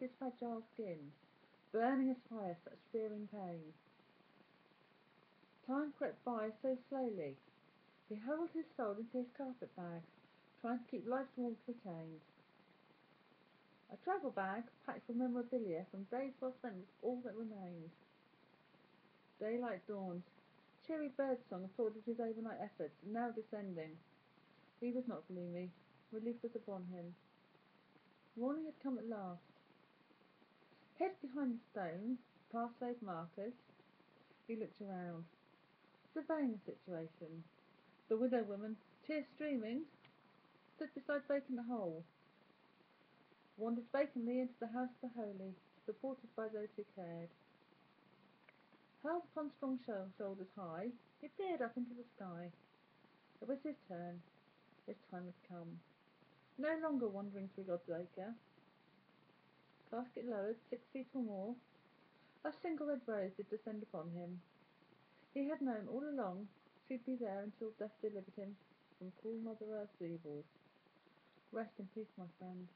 his fragile skin, burning as fire, such searing pain. Time crept by so slowly. He hurled his soul into his carpet bag, trying to keep life's warmth retained. A travel bag packed with memorabilia from days well spent was all that remained. Daylight dawned. Cheery birdsong applauded his overnight efforts, now descending. He was not gloomy. Relief was upon him. Morning had come at last. Hid behind the stones, past those markers, he looked around, surveying the situation. The widow woman, tears streaming, stood beside vacant hole. Wandered vacantly into the house of the holy, supported by those who cared. Held upon strong shoulders high, he peered up into the sky. It was his turn. His time had come. No longer wandering through God's acre. Casket lowered six feet or more, a single red rose did descend upon him. He had known all along she'd be there until death delivered him from cruel Mother Earth's evils. Rest in peace, my friend.